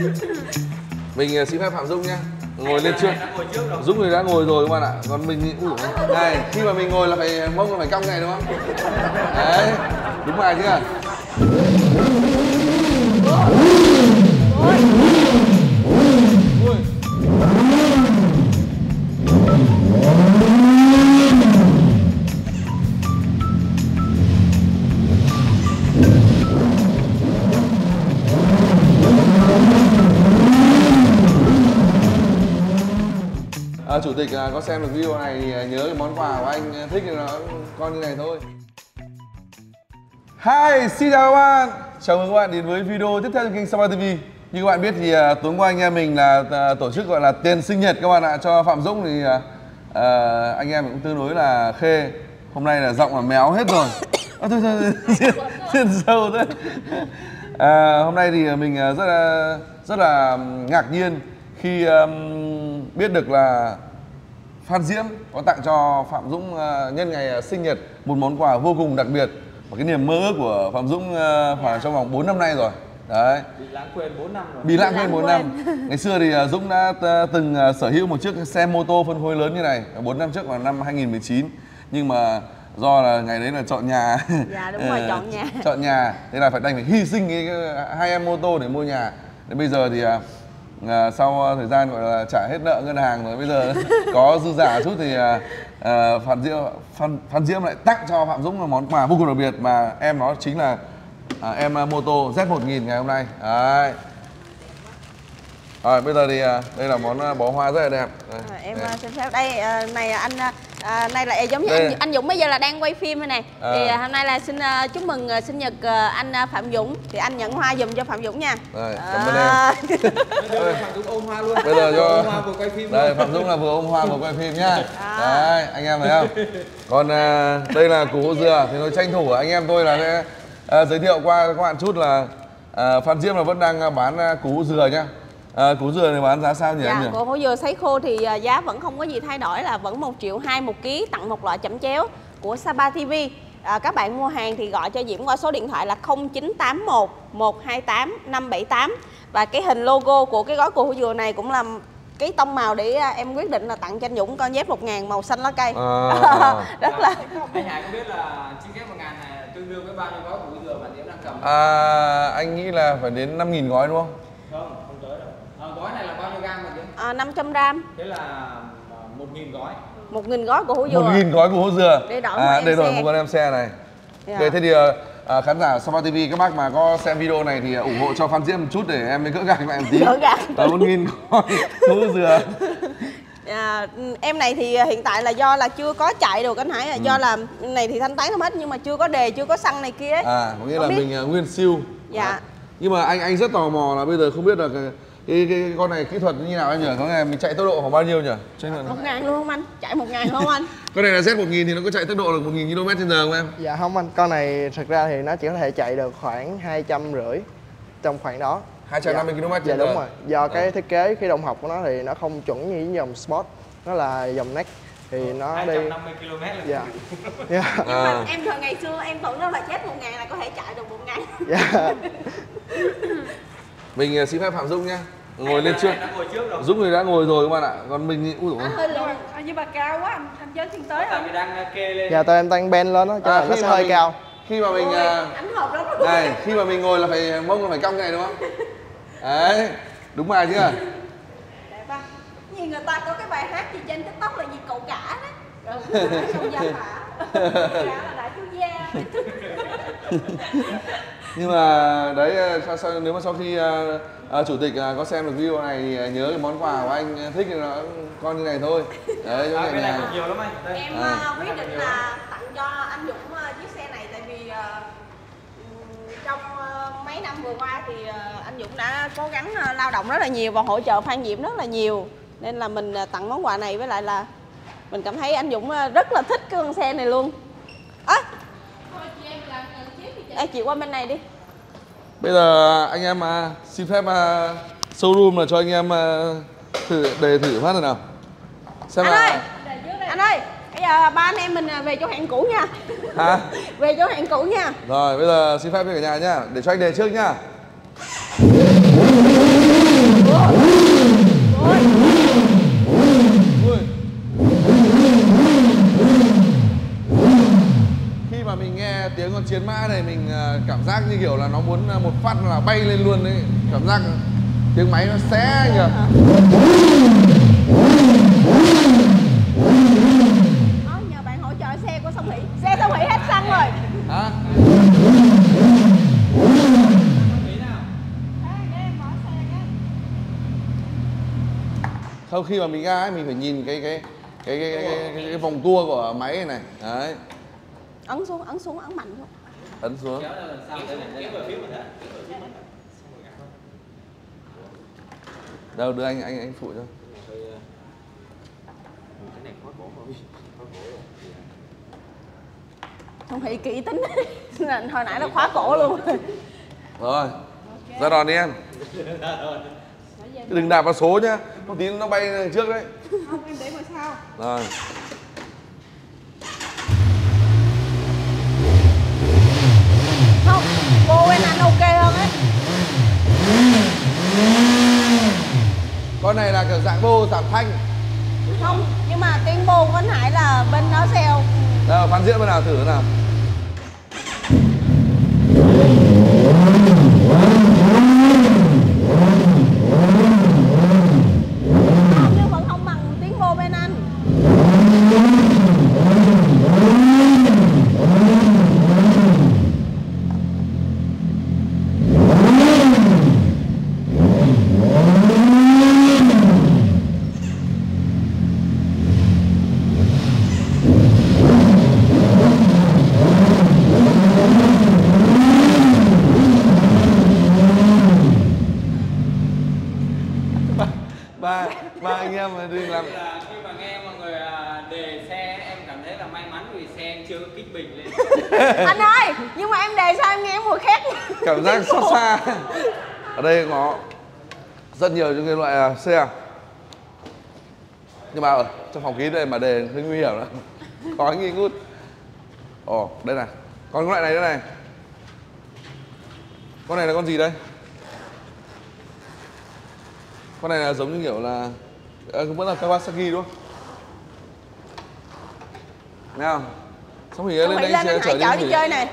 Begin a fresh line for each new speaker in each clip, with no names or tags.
mình ờ, xin phép phạm dung nhá. Ngồi lên trước. dũng thì đã ngồi rồi các bạn ạ. Còn mình thì ui dồi, này khi mà mình ngồi là phải mông là phải cong này đúng không? Đấy đúng bài chưa? À, Ờ, chủ tịch à, có xem được video này thì à, nhớ cái món quà của anh à, thích thì nó con như này thôi. Hi, xin chào các bạn. Chào mừng các bạn đến với video tiếp theo trên kênh Sapa TV. Như các bạn biết thì à, tối qua anh em mình là à, tổ chức gọi là tiền sinh nhật các bạn ạ cho Phạm Dũng thì à, à, anh em cũng tương đối là khê. Hôm nay là giọng là méo hết rồi. À, thôi thôi, riêng, sâu thôi. À, hôm nay thì à, mình rất là rất là ngạc nhiên khi um, biết được là Phan Diễm có tặng cho Phạm Dũng uh, nhân ngày uh, sinh nhật một món quà vô cùng đặc biệt và cái niềm mơ ước của Phạm Dũng khoảng trong vòng 4 năm nay rồi. Đấy.
Bị lãng quên 4 năm rồi.
bị lãng quên
lãng
4
quên.
năm ngày xưa thì Dũng đã từng sở hữu một chiếc xe mô tô phân khối lớn như này 4 năm trước vào năm 2019 nhưng mà do là ngày đấy là chọn nhà.
Dạ, đúng rồi,
ờ,
chọn nhà.
chọn nhà. Thế là phải đành phải hy sinh cái, cái hai em mô tô để mua nhà. Đến bây giờ thì à, sau ờ, thời gian gọi là trả hết nợ ngân hàng rồi bây giờ có dư giả chút thì à, à, Phan Diễm Phan, Phan Diễm lại tặng cho Phạm Dũng một món quà vô cùng đặc biệt mà em nó chính là à, em mô tô Z1000 ngày hôm nay. Đấy. Rồi bây giờ thì à, đây là món bó hoa rất là đẹp. Đây,
À, em
đây.
à, xin phép đây này anh à, à, này là giống như
Đây.
anh, anh Dũng bây giờ là đang quay phim đây này
À.
thì à, hôm nay là xin à, chúc mừng à, sinh nhật à, anh à, Phạm Dũng. Thì anh nhận hoa dùm cho Phạm Dũng nha.
Rồi, cảm ơn
À.
Bây giờ Phạm Dũng ôm hoa luôn.
bây giờ cho
ôm hoa vừa quay phim
đây phạm dũng là vừa ôm hoa vừa quay phim nhá.
À.
đấy anh em thấy không? Còn à, đây là củ dừa thì tôi tranh thủ anh em tôi là sẽ à, giới thiệu qua các bạn chút là à, phan diễm là vẫn đang à, bán à, củ dừa nhá à, củ dừa này bán giá sao nhỉ em
Dạ,
nhỉ
cổ hủ dừa sấy khô thì à, giá vẫn không có gì thay đổi là vẫn 1 triệu 2 một ký tặng một loại chẩm chéo của Sapa TV. À, các bạn mua hàng thì gọi cho Diễm qua số điện thoại là 0981 128 578 và cái hình logo của cái gói củ dừa này cũng là cái tông màu để à, em quyết định là tặng cho anh Dũng con dép 1000 màu xanh lá cây.
À.
Rất là
Anh Hải có biết là chiếc ghép 1 ngàn này tương đương với bao nhiêu gói củ dừa mà Diễm đang cầm?
à, anh nghĩ là phải đến 5.000 gói đúng không
Không, không tới đâu. À, gói này là bao nhiêu gam mà Diễm?
à, 500 gram,
Thế là à, 1.000 gói.
1000 gói củ hủ dừa.
1.000 gói củ hố dừa
Để đổi một
à,
em
để đổi một con em xe này
Dạ.
Ok, thế thì à, khán giả Sapa TV các bác mà có xem video này thì ủng hộ cho Phan Diễm một chút để em mới gỡ gạc lại một tí.
Gỡ gạc.
Một nghìn con củ dừa.
À, em này thì hiện tại là do là chưa có chạy được anh Hải là do là này thì thanh toán không hết nhưng mà chưa có đề chưa có xăng này kia ấy.
À, có nghĩa
Không
là
biết.
mình à, nguyên siêu.
Dạ.
Đó. Nhưng mà anh anh rất tò mò là bây giờ không biết là cái cái, cái, cái con này kỹ thuật như nào anh nhỉ? Có ngày mình chạy tốc độ khoảng bao nhiêu nhỉ? Luận.
một ngàn luôn không anh chạy một ngàn không anh
Con này là Z1000 thì nó có chạy tốc độ được 1000 km h không em?
Dạ không anh, con này thực ra thì nó chỉ có thể chạy được khoảng hai trăm rưỡi trong khoảng đó
250 km
Dạ
h
đúng rồi, do cái
Ờ.
thiết kế khi đồng học của nó thì nó không chuẩn như cái dòng Sport Nó là dòng Next thì nó đi
250 km là
Dạ Dạ
À.
em thời ngày xưa em tưởng nó là chết một ngàn là có thể chạy được một ngàn
Dạ
Mình à, xin phép Phạm Dung nhá. Ngồi lên trước.
Đã ngồi trước rồi.
Dũng thì đã ngồi rồi các bạn ạ. Còn mình thì ui dồi ôi.
hơi lùn
À, nhưng mà cao quá anh anh giới thiên tới không
vì đang kê lên.
Dạ tụi em tăng ben lên đó cho
À,
nó sẽ
mà
hơi
mình-
cao
Khi mà mình à,
ảnh hợp lắm
này khi mà mình ngồi là phải mông là phải cong này đúng không đấy đúng bài chưa
đẹp không người ta có cái bài hát gì trên tiktok là gì cậu cả đấy rồi không gia phả cả là đại thiếu gia
nhưng mà đấy sau, sau, nếu mà sau khi à, à, chủ tịch à, có xem được video này thì à, nhớ cái món quà của anh à, thích thì nó con như này thôi đấy cho
À, này nhiều lắm anh. Đây.
em
À.
à. quyết định là tặng cho anh Dũng à, chiếc xe này tại vì à, ừm, trong à, mấy năm vừa qua thì à, anh Dũng đã cố gắng à, lao động rất là nhiều và hỗ trợ Phan Diệm rất là nhiều nên là mình à, tặng món quà này với lại là mình cảm thấy anh Dũng à, rất là thích cái con xe này luôn á Ê, chị qua bên này đi.
Bây giờ anh em à, xin phép à, showroom là cho anh em à, thử đề thử phát rồi nào. Xem
anh ơi
là
anh ơi bây giờ ba anh em mình à, về chỗ hẹn cũ nha.
Hả?
Về chỗ hẹn cũ nha.
Rồi bây giờ xin phép với cả nhà nhá để cho anh đề trước nhá muốn à, một phát là bay lên luôn đấy. Cảm giác tiếng máy nó xé
Đó, nhờ bạn hỗ trợ xe của sông Thủy xe sông Thủy hết xăng rồi.
Hả? Sau khi mà mình ga ấy mình phải nhìn cái cái cái cái, cái, cái, cái, cái vòng tua của máy này này. Đấy
ấn xuống ấn xuống ấn mạnh xuống
ấn xuống. Đâu đưa anh anh anh phụ cho.
Không
Thủy kỹ tính. Hồi nãy nó khóa cổ luôn.
Rồi ra đòn đi em. Đừng đạp vào số nhá. Một tí nó bay trước đấy.
Không, em để ngoài sau.
Rồi
vô bên anh ok hơn á
con này là kiểu dạng bô giảm thanh.
Không nhưng mà tiếng bô của anh Hải là bên đó xeo
đâu phán diễn bên nào thử nào
không nhưng vẫn không bằng tiếng bô bên anh
ba ba anh em mà đừng làm
là khi mà nghe mọi người à, đề xe em cảm thấy là may mắn vì xe em chưa có kích bình lên
anh ơi nhưng mà em đề sao em nghe mùi khác
cảm giác xa xa ở đây có rất nhiều những cái loại à, xe nhưng mà ở trong phòng ký đây mà đề hơi nguy hiểm lắm có nghi ngút. Ồ đây này. Còn cái loại này nữa này. Con này là con gì đây? Con này là giống như kiểu là ờ, vẫn là Kawasaki đúng không? Nào xong thì lên đây
lên
chở
Hải chở
đi
đi chơi này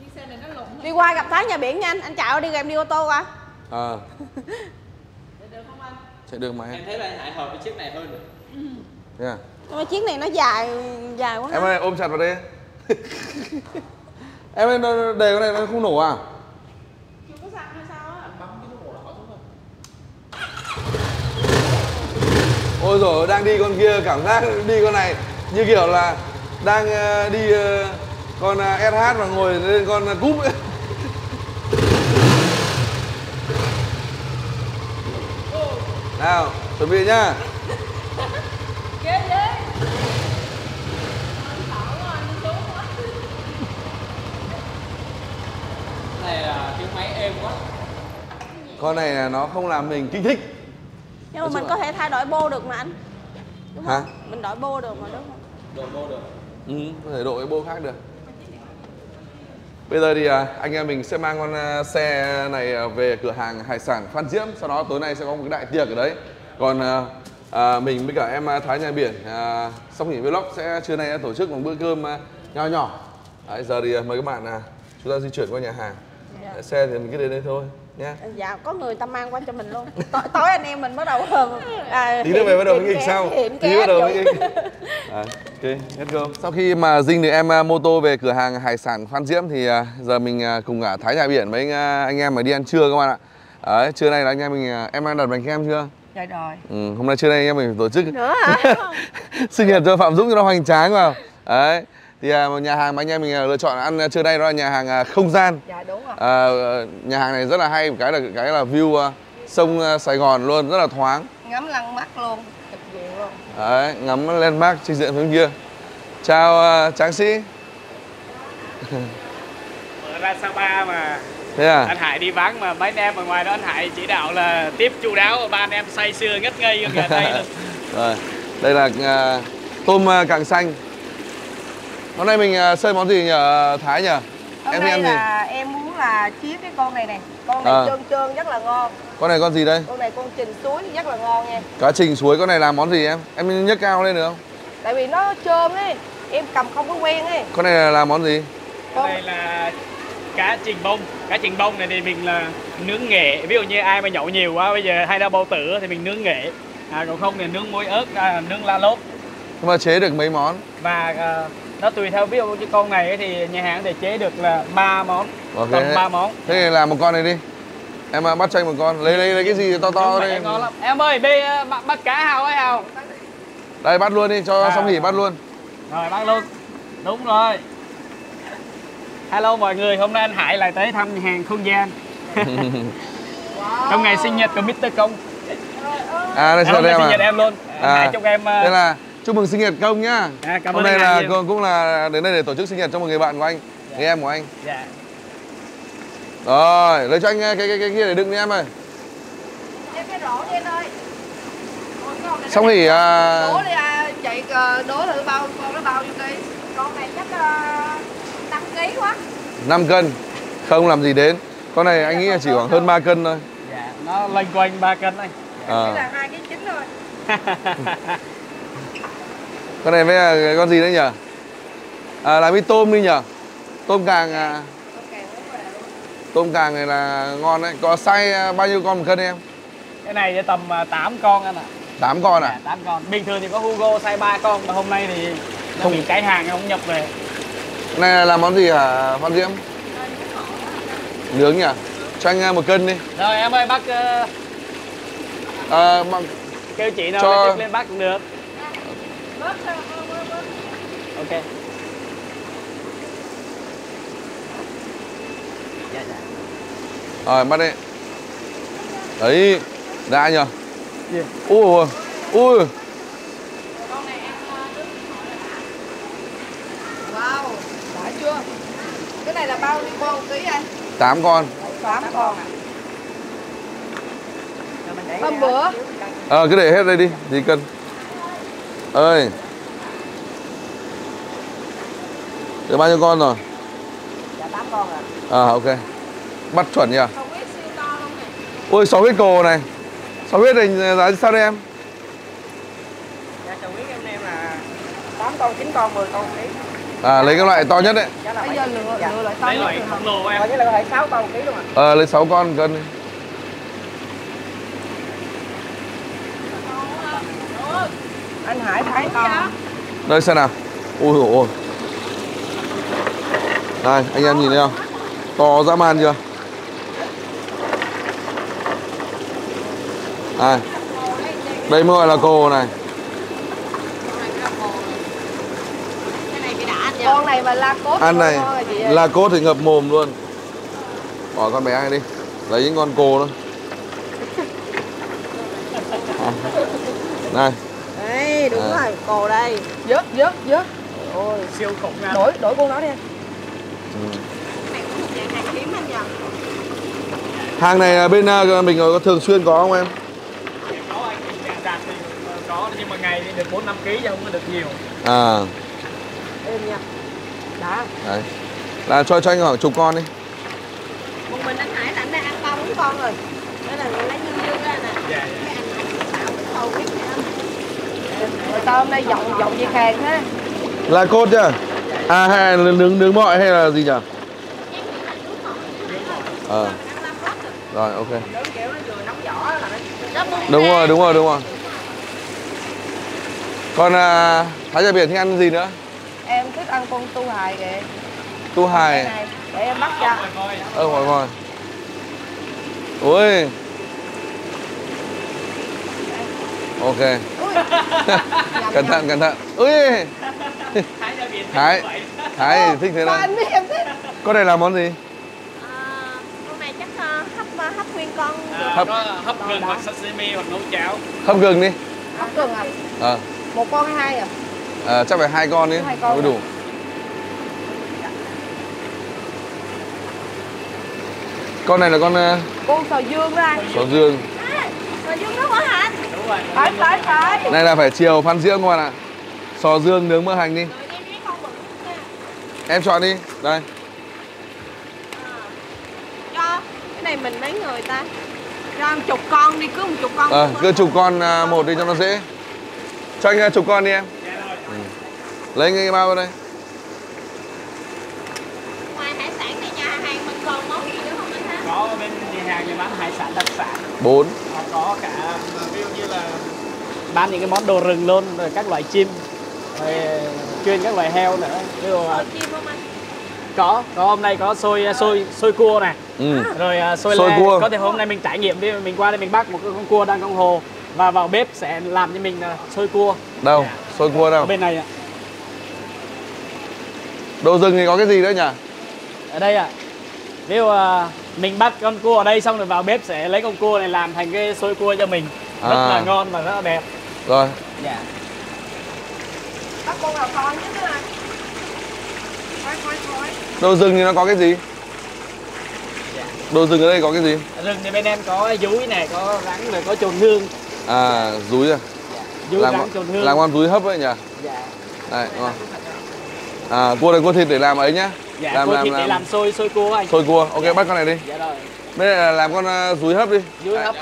Chiếc xe này nó lụng
đi qua gặp Thái nhà biển nha anh. Anh chào đi em đi ô tô qua
à
được không anh?
chạy được mà em
em thấy là anh Hải hợp với chiếc này hơn rồi
à?
nhưng mà chiếc này nó dài dài quá
em ơi ôm chặt vào đây em ơi đề cái này nó không nổ à
Chưa có xăng hay sao á?
ôi rồi đang đi con kia cảm giác đi con này như kiểu là đang ờ, đi ờ, con ờ, SH mà ngồi lên con ờ, cúp ấy. nào chuẩn bị nhá
Ghê ghê Anh sợ quá, anh đi xuống quá
Cái này là tiếng máy êm quá.
Con này là nó không làm mình kích thích.
Nhưng mà mình có thể thay đổi bô được mà anh. Đúng
Hả?
không? Mình đổi bô được mà đúng không?
Đồ mô được.
Ừ, có thể độ cái bô khác được bây giờ thì à, anh em mình sẽ mang con à, xe này à, về cửa hàng hải sản Phan Diễm. Sau đó tối nay sẽ có một cái đại tiệc ở đấy. Còn à, mình với cả em Thái nhà biển à, song nhỉ vlog sẽ trưa nay tổ chức một bữa cơm nho nhỏ. Đấy, giờ thì mời các bạn à, chúng ta di chuyển qua nhà hàng.
Dạ.
xe thì mình cứ đến đây thôi nhé
dạ có người ta mang qua cho mình luôn. Tối, tối anh em mình bắt đầu à,
tí nữa về bắt đầu sau
hiện
tí bắt đầu nghịch à, ok let's go. Sau khi mà dinh được em à, mô tô về cửa hàng hải sản Phan Diễm thì à, giờ mình à, cùng cả Thái nhà biển với anh em mà đi ăn trưa các bạn ạ. Đấy trưa nay là anh em mình em ăn đặt bánh kem chưa?
Dạ rồi.
Ừ, hôm nay trưa nay anh em mình tổ chức.
Nữa hả?
Sinh nhật cho Phạm Dũng cho nó hoành tráng vào. Đấy thì à, một nhà hàng mà anh em mình à, lựa chọn ăn trưa nay đó là nhà hàng à, không gian.
Dạ đúng rồi.
À, nhà hàng này rất là hay một cái là cái là view à, sông à, Sài Gòn luôn rất là thoáng.
Ngắm lăng mắt luôn Chụp diện luôn.
Đấy, ngắm landmark trên diện phía kia. Chào uh, tráng sĩ.
Ở ra Sapa mà.
Thế à?
anh Hải đi vắng mà mấy anh em ở ngoài đó anh Hải chỉ đạo là tiếp chu đáo ba anh em say sưa ngất ngây ở đây luôn.
Rồi, đây là à, tôm à, càng xanh Hôm nay mình à, xơi món gì nhờ Thái nhờ?
Hôm
em
nay
ăn gì?
là em muốn là chiếc cái con này nè Con này
À.
trơn trơn rất là ngon
Con này con gì đây?
Con này con trình suối rất là ngon nha
Cá trình suối con này làm món gì em? Em nhấc cao lên được không?
Tại vì nó trơn ấy Em cầm không có quen ấy
Con này là làm món gì?
Cái này là cá trình bông cá trình bông này thì mình là nướng nghệ ví dụ như ai mà nhậu nhiều quá bây giờ hay đau bao tử thì mình nướng nghệ à, còn không thì nướng muối ớt à, nướng la lốt
Nhưng mà chế được mấy món
và à, nó tùy theo ví dụ như con này thì nhà hàng thể chế được là ba món
Ok.
tầm ba món.
Thế thì làm một con này đi. Em à, bắt cho anh một con. Lấy lấy lấy cái gì to to đây?
ngon lắm. Em ơi bê à, bắt, bắt cá hào ấy hào.
Đây bắt luôn đi cho
À.
xong nghỉ bắt luôn.
Rồi bắt luôn. Đúng rồi. Hello mọi người hôm nay anh Hải lại tới thăm nhà hàng không gian. Trong ngày sinh nhật của Mr. Công.
À đây đây
sinh
à.
nhật em luôn.
À.
Hải chúc em
Thế là chúc mừng sinh nhật công nhá
À, cảm
Hôm nay là
nhiều.
cũng là đến đây để tổ chức sinh nhật cho một người bạn của anh Người em của anh
dạ
Rồi lấy cho anh cái cái cái kia để đựng đi em ơi
Em cái rổ đi anh ơi.
Xong
nó-
thì à,
Đố đi à, chị ờ, đố thử bao con nó bao nhiêu ký? Con này chắc uh, 5 ký quá.
5 cân Không làm gì đến Con này anh nghĩ là chỉ khoảng hơn 3 cân thôi
dạ nó loanh quanh 3 cân anh
Thế
à.
là hai ký chín thôi.
Con này với à, con gì đấy nhỉ? À, Làm cái tôm đi nhỉ? Tôm càng à. Tôm càng này là ngon đấy. Có size à, bao nhiêu con một cân em?
Cái này tầm 8 con anh ạ.
8 con
dạ,
à
8 con. Bình thường thì có Hugo size 3 con mà hôm nay thì
Không.
bị cái hàng không nhập về.
Này là làm món gì hả Phan Diễm? Nướng nhỉ? Cho anh à, một cân đi.
Rồi em ơi bắt ờ,
à, mà,
kêu chị nào
Cho-
lên, bắt cũng được ok. Dạ dạ.
Rồi bắt đi. Đấy Đã nhờ.
Gì?
Ui Ui
Wow, đã chưa? Cái này là bao nhiêu con một ký anh?
8 con.
8 con à? Hôm bữa.
Ờ cứ để hết đây đi Gì cân ơi Được bao nhiêu con rồi?
Dạ 8 con à
À ok. Bắt chuẩn nhỉ?
Không biết siêu to không nè
Ôi sáu huyết cồ này. Sáu huyết này giá sao đây em?
Dạ chồng biết em em là 8 con, 9 con, 10 con ký.
À lấy cái loại to nhất đấy.
Bây giờ lựa, lựa lại to
lấy
nhất
loại
được
khổng lồ em.
Coi như là có thể 6 con ký luôn à
Ờ lấy 6 con cân
Anh Hải thấy to
Đây xem nào. Ui dồi ôi. Đây anh em nhìn thấy không? To dã man chưa? Đây Đây mới gọi là cồ này.
Cái này bị đã anh nhờ
Con này mà la cốt
Ăn này là cốt thì ngập mồm luôn. Bỏ con bé này đi. Lấy những con cồ thôi À. Này.
đây cồ đây.
Dớt, dớt, dớt. Ôi
siêu khủng nha.
Đổi, đổi con đó đi anh
ừ.
cái này cũng một dạng hàng
này bên à, mình có thường xuyên có không em?
có anh dạ, đạt thì có nhưng mà ngày thì được 4 5 kg chứ không có được nhiều.
À.
Êm nha. Đã.
Đấy. Là cho cho anh khoảng chục con đi.
Một mình anh Hải là anh đang ăn ba bốn con rồi. Đây là lấy nhân dương ra nè.
Dạ
cái anh Hải xào cái khâu biết
Rồi tôm đây giọng, giọng gì khàn thế?
Là cốt chưa? À hay là nướng nướng mọi hay là gì nhỉ? Ờ. Rồi ok. Đúng rồi đúng rồi đúng rồi. Còn à, Thái Gia Biển thích ăn gì nữa?
Em thích ăn con tu hài kìa.
Tu hài.
Này Để em bắt cho
Ơ ngồi ngồi. Ui. Ok Cẩn thận cẩn thận. Ui.
Thái
Thái thích thế này Con này là món gì?
à, con này chắc ờ, hấp ờ, hấp nguyên con.
À,
Hấp.
có hấp gừng hoặc sashimi hoặc nấu cháo.
Hấp gừng đi.
Hấp gừng à?
Ờ.
Một con hay hai à?
À, chắc phải hai con đi
Hai con
mới đủ. Con này là con
Con sò dương đó anh.
sò dương.
Rồi dương nước hả anh?
đúng rồi
phải, phải, phải.
Này là phải chiều Phan Diễm các bạn ạ. Sò dương nướng mỡ hành đi.
Em
chọn đi. Đây.
À. Cái này mình mấy người ta? Ra một chục con đi, cứ một chục con. À,
cứ chục con à, một đi cho nó dễ. Cho anh à, chục con đi em.
Dạ ừ.
Lấy ngay bao vào đây.
Ngoài hải sản này nhà hàng mình còn món gì nữa không anh ha? Có bên thì bán hải sản đặc sản?
Bốn.
Và có cả ví dụ như là bán những cái món đồ rừng luôn rồi các loại chim rồi chuyên các loại heo nữa. Ví dụ
Có chim không anh?
có có hôm nay có xôi xôi xôi cua này
ừ.
rồi à, xôi,
Xôi
le.
cua.
có thể hôm nay mình trải nghiệm đi mình qua đây mình bắt một cái con cua đang trong hồ và vào bếp sẽ làm cho mình à, xôi cua.
Đâu?
Dạ.
xôi cua
ở
đâu?
Bên này ạ.
Đồ rừng thì có cái gì nữa nhỉ?
Ở đây ạ. Ví dụ à, mình bắt con cua ở đây xong rồi vào bếp sẽ lấy con cua này làm thành cái xôi cua cho mình. Rất
À.
là ngon và rất là đẹp.
Rồi.
Dạ.
Bắt con nào to nhất anh? Khoái khoái khoái.
đồ rừng thì nó có cái gì? Đồ rừng ở đây có cái gì?
Rừng thì bên em có dúi này có rắn rồi có chồn hương.
À rúi à?
Dúi
làm
rắn chồn hương.
làm con rúi hấp ấy nhỉ?
Dạ.
Đây đúng không à cua này cua thịt để làm ấy nhá.
Dạ
làm
cua
làm
thịt để
làm.
làm xôi xôi cua anh.
Xôi cua. Ok bắt con này đi.
Dạ rồi.
Bây giờ là làm con uh, rúi hấp đi.
Dúi hấp.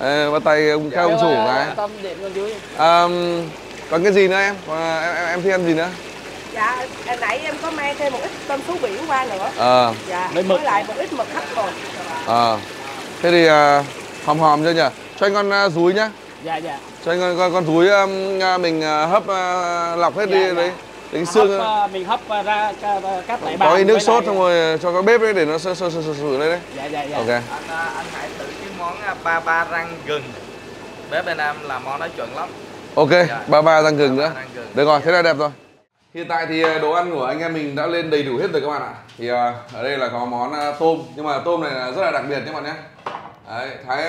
Ê, bắt tay ông các ông chủ
à,
cái
tâm điện con dúi.
À, còn cái gì nữa em? Còn, à, em, em em thích ăn gì nữa?
Dạ, hồi nãy em có mang thêm một ít tôm sú biển qua nữa.
ờ.
Dạ,
Với mực.
với lại một ít mực hấp rồi.
ờ. Thế thì uh, hòm hòm cho nhỉ? Cho anh con uh, rúi nhá.
Dạ dạ.
Cho anh con con, con rúi um, mình uh, hấp uh, lọc hết
Dạ,
đi
dạ.
đấy đánh
hấp,
xương
à, mình hấp à, ra cắt lại bàn
có nước sốt xong rồi cho cái bếp đấy để nó sơ sơ sơ sơ lên đấy.
Dạ dạ dạ.
Ok.
Anh à, anh hãy thử cái món à, ba ba răng gừng. Bếp bên em làm món đó chuẩn lắm.
Ok ba ba rang gừng nữa. được rồi thế là đẹp rồi. Hiện tại thì đồ ăn của anh em mình đã lên đầy đủ hết rồi các bạn ạ. Thì uh, ở đây là có món uh, tôm. Nhưng mà tôm này là rất là đặc biệt nhé bạn nhé. Đấy thái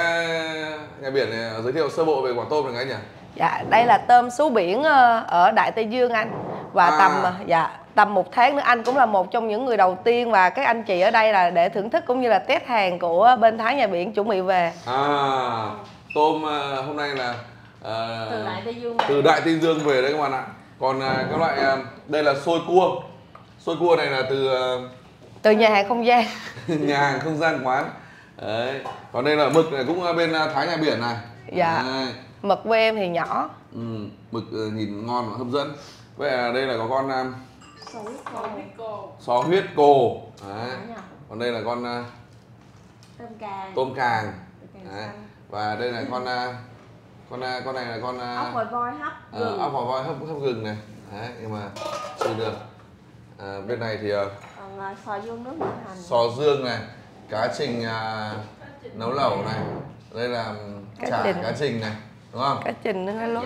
nhà biển này giới thiệu sơ bộ về quả tôm này cái nhỉ?
Dạ, đây là tôm sú biển ờ, ở Đại Tây Dương anh. Và
À.
tầm ờ, dạ, tầm một tháng nữa anh cũng là một trong những người đầu tiên và các anh chị ở đây là để thưởng thức cũng như là test hàng của bên Thái nhà biển chuẩn bị về.
à tôm uh, hôm nay là uh,
Từ Đại Tây Dương
từ Đại Tây Dương về đấy các bạn ạ còn uh, các loại uh, đây là xôi cua xôi cua này là từ uh,
Từ nhà hàng không gian.
nhà hàng không gian quán đấy còn đây là mực này cũng bên Thái nhà biển này
Dạ.
Đấy.
Mực của em thì nhỏ.
Ừ, mực nhìn ngon và hấp dẫn vậy là đây là có con um, sò huyết đấy. còn đây là con uh,
Tôm càng.
tôm càng.
Xanh.
và đây là con uh, con uh, con này là con
Ốc
uh,
hồi voi hấp
ờ,
gừng.
ốc vỏ voi hấp hấp gừng này. Đấy nhưng mà chưa được. À, bên này thì uh,
Còn à, sò dương nước mỡ hành.
sò dương này cá trình à, nấu lẩu này. Đây là
Cá
chả
trình.
cá trình này đúng không?
Cá trình nữa lốt.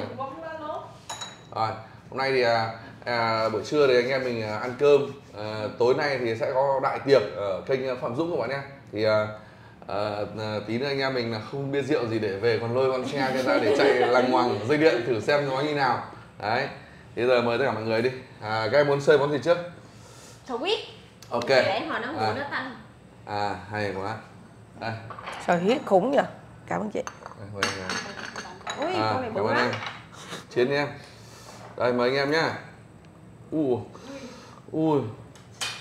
rồi hôm nay thì à, à, buổi trưa thì anh em mình à, ăn cơm. À, tối nay thì sẽ có đại tiệc ở kênh phạm dũng các bạn nhé. Thì à, à, à, tí nữa anh em mình là không biết rượu gì để về còn lôi con xe kia ra để chạy lằng ngoằng dây điện thử xem nó như nào. Đấy bây giờ mời tất cả mọi người đi. À, các em muốn chơi món gì trước?
Sweet
ok.
Để hồi nó nguội
À.
nó tanh
à hay quá. Đây
Sò huyết khủng nhờ. Cảm ơn chị.
Ui
à,
con này bự
cảm ơn em. Chiến đi em đây mời anh em nhá. Ui ui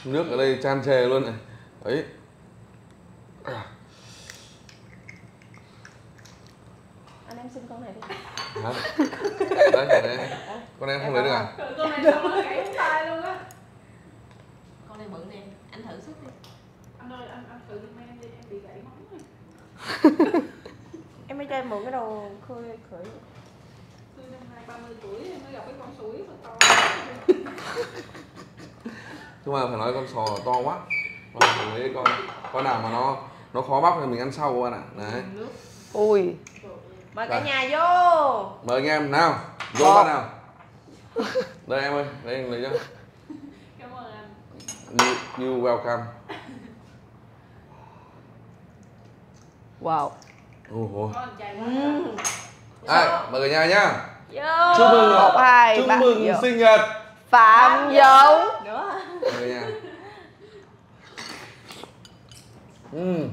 nước ở đây chan trề luôn này. Ấy
Anh em xin con này đi.
Hả? đấy, đấy con em không lấy được à?
Con này bự nè Anh thử sức đi. Em mới cho em mượn cái đồ khơi khởi
nhưng mà phải nói con sò to quá. Phải lấy con con nào mà nó nó khó bóc thì mình ăn sau các bạn ạ. Đấy.
Ui.
Mời cả nhà vô.
Mời anh em nào. Vô bắt nào. Đây em ơi đây em lấy cho you, you welcome.
Wow.
Ôi ôi. Đây, mời cả nhà nhá. Chúc mừng
Một, hai,
Chúc
ba,
mừng
vô.
sinh nhật.
Phạm Dũng.
Nữa
nhà. Ừm,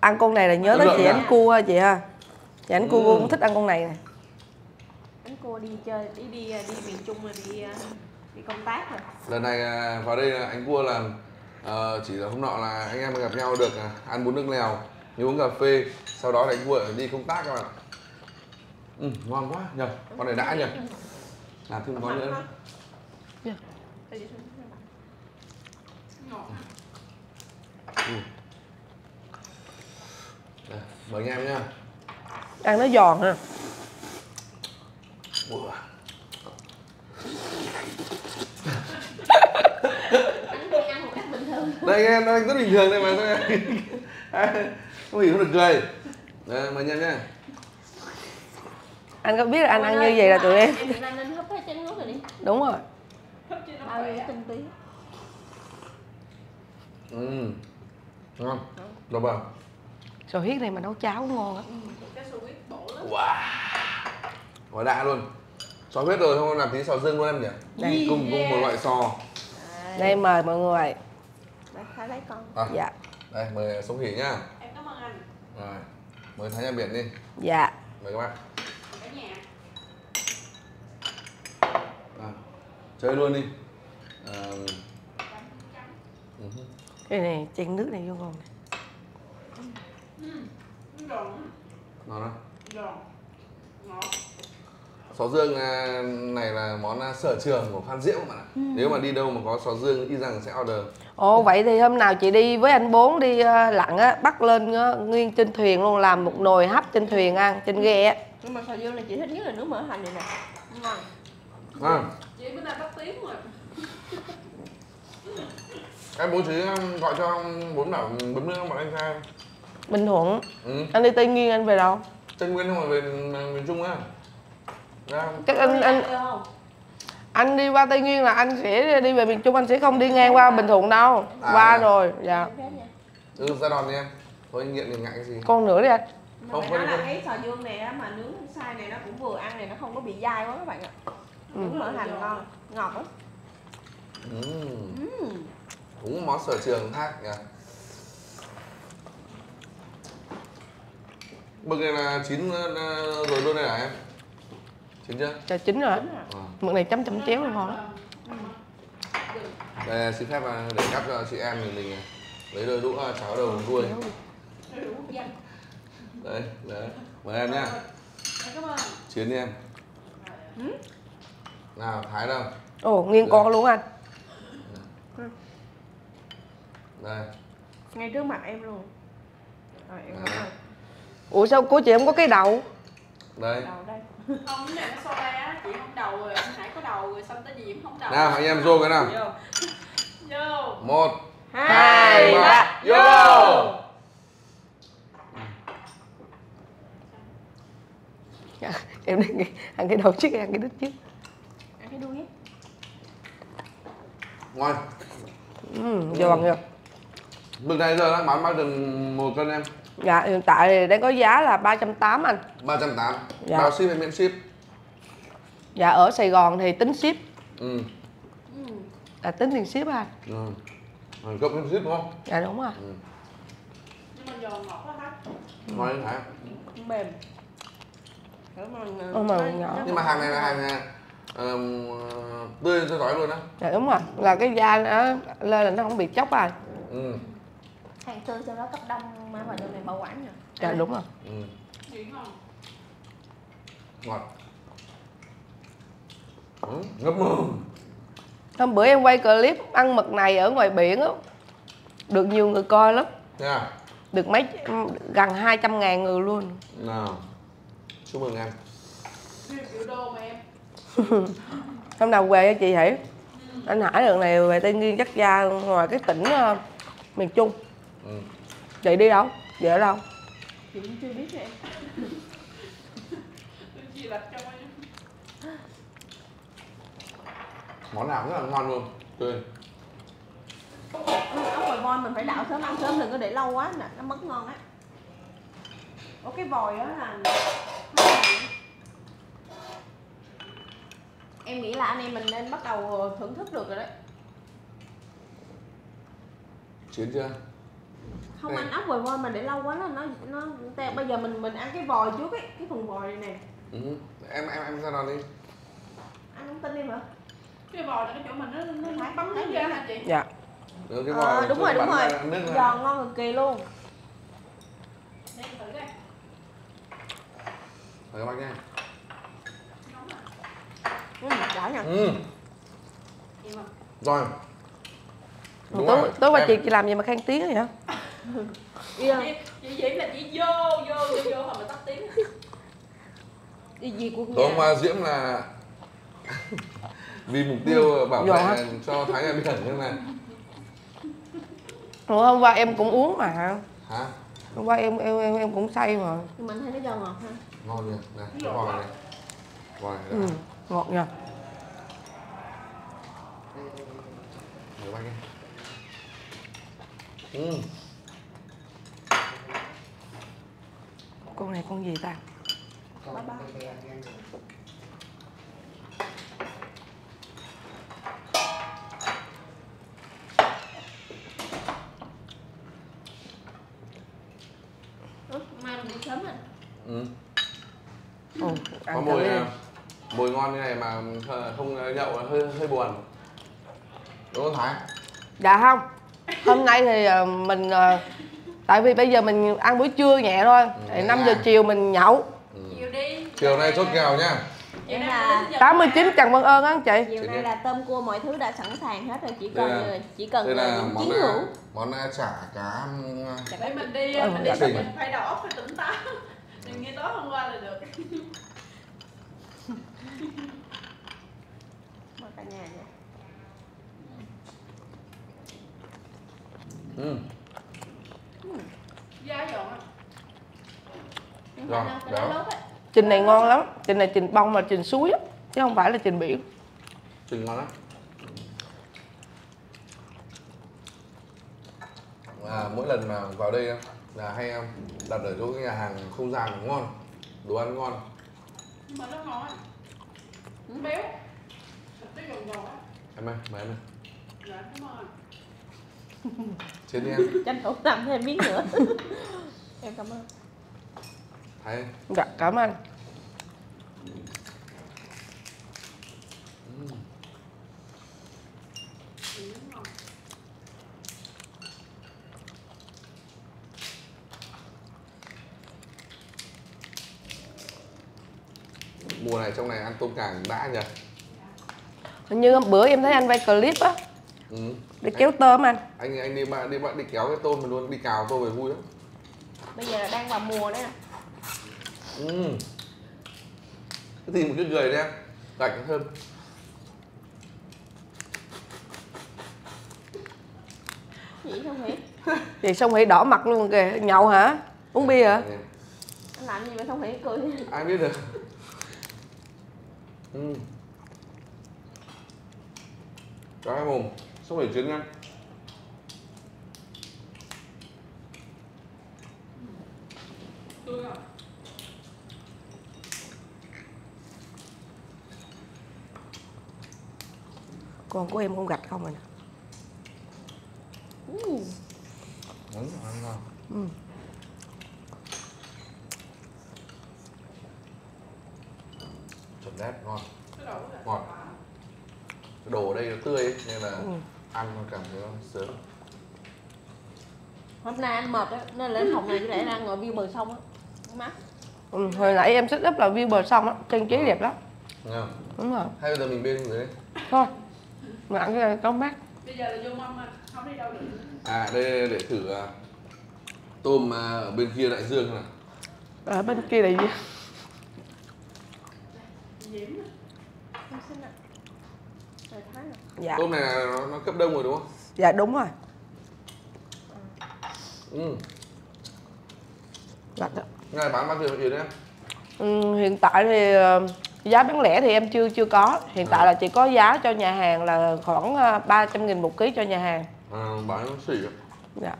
Ăn con này là nhớ
Chất
tới chị
nha.
ảnh cua ha chị ha. Chị ảnh cua
Ừ.
cũng thích ăn con này nè.
Anh cô đi chơi đi đi đi miền Trung rồi đi à, đi công tác rồi
lần này à, vào đây là anh cua là ờ, chỉ là hôm nọ là anh em gặp nhau được à, ăn bún nước lèo, như uống cà phê, sau đó anh cua đi công tác các bạn. Ừ, ngon quá nhờ, con này đã nhờ. Làm thêm con nữa. Đây, mời anh em nhá
ăn nó giòn ha
Ủa.
anh đi ăn một cách bình thường
đây anh em đang rất bình thường đây mà không hiểu được cười đây, mời anh em nhá
anh có biết là anh ăn như vậy là tụi em?
Việt Nam nên hấp hết chén nước rồi đi.
Đúng rồi.
Bao nhiêu tinh tí
ừ ngon. Đâu vào
sò huyết này mà nấu cháo ngon á.
Wow. Quá đã luôn. Sò huyết rồi không làm tí sò dương luôn em nhỉ?
Đây.
cùng cùng một loại sò.
Đây mời mọi người.
Đấy, thái lấy con.
À,
dạ.
Đây mời sống hỉ nhá.
Em cảm ơn anh.
Rồi mời thái nhà biển đi.
Dạ.
Mời các bạn.
Cả nhà.
À, chơi luôn đi. À, ừ.
Cái này chén nước này vô ngon này.
ngon không sò dương à, này là món à, sở trường của Phan Diễu các bạn ạ nếu mà đi đâu mà có sò dương y rằng sẽ order.
Ồ vậy thì hôm nào chị đi với anh bốn đi ờ, lặn á bắt lên nguyên trên thuyền luôn làm một nồi hấp trên thuyền ăn trên ghe á.
Nhưng mà sò dương này chị thích nhất là nước mỡ hành này nè. Ngon
à,
chị bữa nay bắt tiếng rồi.
Em bố trí um, gọi cho bốn bảo bấm nước bọn anh trai
bình thuận.
Ừ.
anh đi tây nguyên anh về đâu?
Tây Nguyên không phải về miền Trung á. Ra
chắc anh anh anh đi qua tây nguyên là anh sẽ đi về miền trung anh sẽ không đi ngang qua bình thuận đâu.
À.
qua rồi dạ.
Ừ, ra đòn đi em. Thôi nghiện thì ngại cái gì?
Con nữa đi anh.
Mà
Không,
phải là cái sò dương này á mà nướng sai này nó cũng vừa ăn này nó không có bị dai quá các bạn ạ. Nướng mỡ hành ngon ngọt lắm.
Ừ. Cũng một món sở trường khác nhỉ? Mực này là chín ờ, rồi luôn đây hả em? Chín chưa?
chờ chín rồi
À.
mực này chấm chấm chéo ngon lắm
Đây xin phép à, để cắt cho chị em mình, mình lấy đôi đũa cháo đầu đuôi Đấy, đấy. Mời em nhá Chiến đi em. Nào, thái đâu?
Ồ nguyên con luôn anh.
Đây.
Ngay trước mặt em luôn. Rồi em
ủa sao của chị không có cái đầu
Đây.
Đầu đây
không cái này nó so ra chị không đầu rồi anh Hải có đầu rồi xong tới Diễm không đầu.
Nào, anh em vô cái nào.
Vô. Vô.
Một
hai
ba Vô.
em đi nghĩ- ăn cái đầu trước ăn cái đít trước.
Ăn cái đuôi
Ngon.
Ừ, giòn rồi
Mực này giờ đang bán bao tiền một cân em?
Dạ hiện tại thì đang có giá là 380 anh.
380
Dạ.
Bao ship hay miễn ship?
dạ ở sài gòn thì tính ship.
Ừ.
Là tính tiền ship anh?
Rồi Rồi, Cộng thêm ship đúng không?
dạ đúng rồi.
Ừ.
nhưng mà giòn ngọt quá ha
Ngon Thái
mềm. Cảm ơn
Ôi mà
Nhưng mà hàng này là hàng à, ờm, tươi cho gói luôn á.
Dạ đúng rồi. Là cái da nó lên là nó không bị chóc à.
Ừ
hàng tươi sau đó cấp đông mang vào trong này bảo quản rồi
dạ đúng rồi.
Ừ. Ngọt ừ, Ngấp mồm
hôm bữa em quay clip ăn mực này ở ngoài biển á được nhiều người coi lắm.
À?
được mấy gần 200 ngàn người luôn.
Nào Chúc mừng em
siêu triệu đô mà em.
Hôm nào về cho chị hãy anh hải lần này về tây nguyên chắc ra ngoài cái tỉnh ờ, miền trung
ừ.
chị đi đâu? Chị ở đâu?
Chị cũng chưa biết em.
Món nào cũng rất là ngon luôn. Tươi.
Ốc vòi voi mình phải đảo sớm ăn sớm đừng có để lâu quá nè nó mất ngon á. Ủa cái vòi đó là em nghĩ là anh em mình nên bắt đầu thưởng thức được rồi đấy.
Chiến chưa?
Không
Ừ.
ăn ốc vòi voi mà để lâu quá nó nó nó te- bây giờ mình mình ăn cái vòi trước ấy cái phần vòi này nè.
Ừ. Em em em ra đòn đi.
Ăn không tin em hả?
Cái bò là cái chỗ mình nó nó, nó
thái
nước ra
hả?
chị?
Dạ.
Được cái
ờ,
vòi
đúng
chỗ
rồi đúng
bắn
rồi. giòn ngon cực kỳ luôn.
Thử coi.
Mời các bác nha.
Ừ, đã nha.
Ừ. Rồi Đúng
tối
rồi.
tối qua
Em-
chị chị làm gì mà khan tiếng vậy hả?
Yêu
chị, chị Diễm là chỉ vô vô vô vô hồi mà tắt tiếng.
Đi gì của
tối hôm
nhà?
Qua diễm là vì mục tiêu bảo vệ cho thái nhà biển nhưng mà
Ủa, hôm qua em cũng uống mà.
Hả?
Hôm qua em em em, em cũng say mà.
Nhưng mà anh thấy nó giòn ngọt ha.
Ngon nhỉ này cái vòi này. Vòi này
ừ, ngọt nha.
Để em. Ừ.
con này con gì ta
Ủa, mai mình đi sớm anh
Ừ.
ừ,
Có
ăn
mùi à, mùi ngon như này mà không nhậu hơi hơi buồn. Đúng không Thái?
dạ không hôm nay thì ờ, mình ờ, tại vì bây giờ mình ăn buổi trưa nhẹ thôi thì 5 giờ chiều mình nhậu.
Chiều đi.
Chiều nay nhá.
chiều
Em
nay
là-
mình đến giờ.
89 Trần Văn Ơn á chị.
Chiều nay là tôm cua mọi thứ đã sẵn sàng hết rồi chỉ
Đây
cần
là-
chỉ cần
Đây là món
chiến hữu.
món chả cá um,
để mình đi
Ừ,
mình đi
dạ,
mình phải đầu óc phải tỉnh táo. Đừng nghe tối hôm qua là được.
Mời cả nhà nha
ừ.
giá dọn á.
Nhưng
Giòn,
phải nó- phải
béo.
nó lốt á.
trình này ngon lắm trình này trình bông mà trình suối á chứ không phải là trình biển
Trình ngon lắm. À, mỗi lần mà vào đây là hay um, đặt ở chỗ cái nhà hàng không gian ngon đồ ăn ngon
nhưng mà nó ngon béo thịt nó giòn giòn á
em ơi mời em ơi
dạ cảm ơn
đi em.
Tranh thủ làm thêm miếng nữa. Em cảm ơn.
Thái
dạ cảm ơn.
Mùa này trong này ăn tôm càng đã nhỉ?
Hình như hôm bữa em thấy anh quay clip á
ừ.
để kéo tôm anh.
Anh anh đi bạn đi bạn đi kéo cái tôm mà luôn đi cào tôm về vui lắm.
Bây giờ đang vào mùa đấy nè.
Ừ. cái gì một cái người đấy em gạch hơn.
Gì không hiểu?
Thì xong hãy đỏ mặt luôn kìa. Nhậu hả? Uống bia hả?
Anh làm gì mà không hiểu? Cười
ai biết được. Ừ. Em mồm xong để chuyến nha
rồi
còn của em không gạch không rồi nè
Ừ.
Đúng, ăn ngon
Ừ.
chuẩn đét ngon
là
ngọt cái đồ ở đây nó tươi ấy, nên là
Ừ.
ăn nó cảm thấy sướng.
Hôm nay anh mệt á nên lên phòng này chỉ để ra ngồi view bờ sông á. Mắt
ừ, hồi nãy em set up là view bờ sông á trang trí đẹp lắm.
Nghe không?
đúng rồi.
Hay bây giờ mình bên dưới. Đây
thôi mà ăn cái này có mát.
Bây giờ là vô mâm mà không đi đâu được.
À đây để thử à, tôm à, ở bên kia đại dương này.
Ở bên kia là gì
Diễm á.
không xin ạ rồi thái nè
dạ.
Tôm này nó, nó cấp đông rồi đúng không?
Dạ đúng rồi.
Ừ.
Gạch đó.
cái này bán bao nhiêu tiền đấy em?
Ừ, hiện tại thì ờ, giá bán lẻ thì em chưa chưa có. Hiện tại là chỉ có giá cho nhà hàng là khoảng ờ, 300 nghìn một ký cho nhà hàng.
À, bán xỉ ạ.
dạ.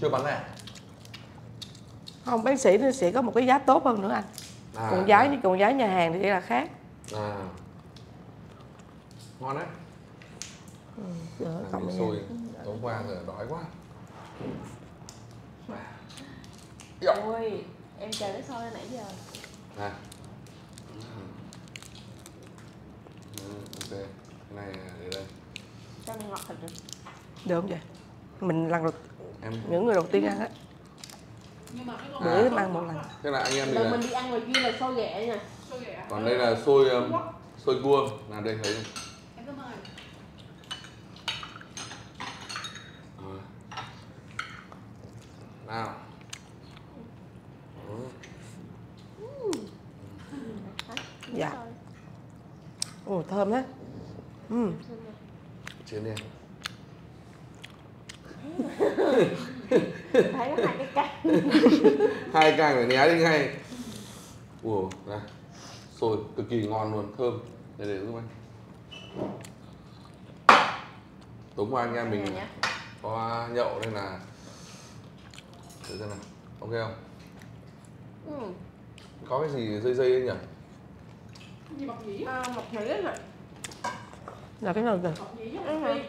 chưa bán lẻ.
Không bác sĩ thì sẽ có một cái giá tốt hơn nữa anh.
À,
còn giá còn giá nhà hàng thì là khác.
À. ngon đấy
Được,
Ăn
cộng
xôi tối qua giờ đói quá.
Ôi em chờ cái sôi nãy giờ.
Này ừ, ok. Cái này để đây?
Cho ngọt thật rồi
được. Không vậy? Mình lần đầu
em
những người đầu tiên ăn á.
Nhưng mà cái con
bữa em ăn một lần.
Thế là anh em mình là
mình đi ăn ngoài kia là sôi ghẹ nha.
Xôi ghẹ
còn đây là xôi um, xôi cua. Là đây thấy không?
em cảm ơn
Rồi. Nào. Ừ.
dạ. Ồ thơm đấy. Ừ.
chiến đi. Em
thấy hai cái canh.
Hai càng phải né đi ngay. Ủa này. Sôi cực kỳ ngon luôn thơm. Để để giúp anh. Tối qua anh em mình có nhậu nên là thử xem nào. Ok không?
Ừ.
có cái gì dây dây ấy nhỉ?
Gì bọc nhĩ
à, một thử này
là cái nào kìa?
Bọc nhĩ
Ừ.
á phi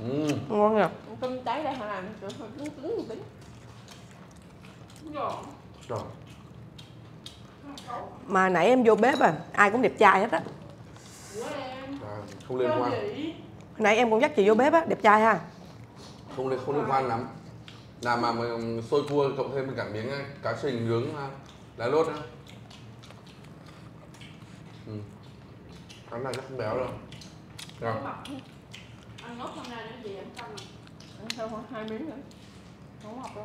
ừ.
ngon nhỉ
cơm tái đây họ làm kiểu hơi cứng cứng một tí.
Giòn.
Rồi
mà nãy em vô bếp à ai cũng đẹp trai hết á.
À, không liên quan.
nãy em cũng dắt chị vô bếp á đẹp trai ha.
Không liên không liên quan lắm làm mà, mà xôi cua cộng thêm cả miếng cá sình nướng à, lá lốt á. Ừ. ăn này chắc không béo đâu. Rồi
ăn nốt hôm nay gì em
ăn sao khoảng hai miếng nữa không học đâu.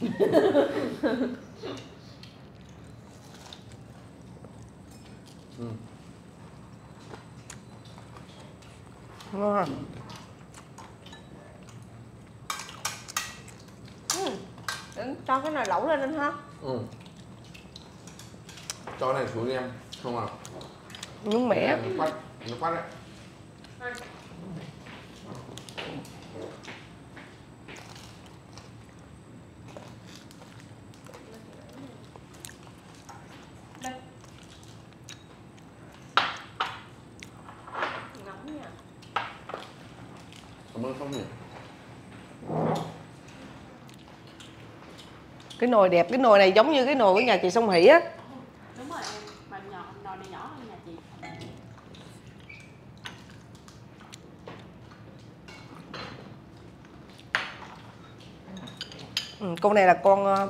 Ừ.
ngon
ừ. Để cho cái này lẩu lên anh ha.
Ừ. cho này xuống đi em không à.
Nhúng mẻ.
Nó quắt nó quắt đấy.
Nóng nha.
Cảm ơn không nhỉ
cái nồi đẹp cái nồi này giống như cái nồi của nhà chị sông hỷ á.
Đúng rồi em mà nhỏ nồi này nhỏ hơn nhà chị.
Ừ, con này là con ờ,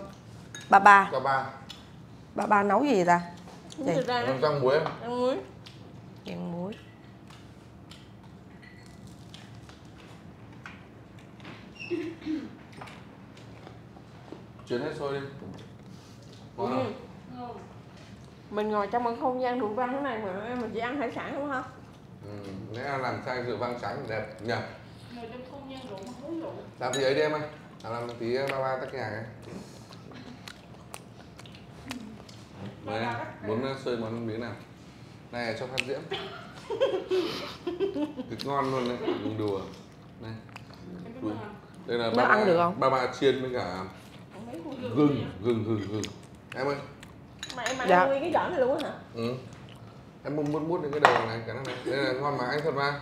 ba ba.
Cho ba.
Ba ba nấu gì ta?
Thực ra nó
em rang muối
ăn muối
chan muối
chuyển hết sôi đi ngon
Ừ.
không
mình ngồi trong một không gian rượu vang thế này mà mình chỉ ăn hải sản đúng không?
Ừ. là làm chai rượu vang sáng đẹp nhỉ
người trong không gian rượu mà hối rượu.
Làm tí ấy đi em ơi? Làm làm tí ba ba tắc nhà cái Đấy, muốn xơi món miếng nào? Này cho phát diễm. Cực ngon luôn đấy đừng đùa. Này. Đây là ba ba- ba ba chiên với cả gừng gừng gừng gừng. Em ơi
mà
Dạ.
nguyên cái giỏ này luôn á hả?
Ừ. em mút mút mút cái đầu này cái này. Đây là ngon mà anh thật mà.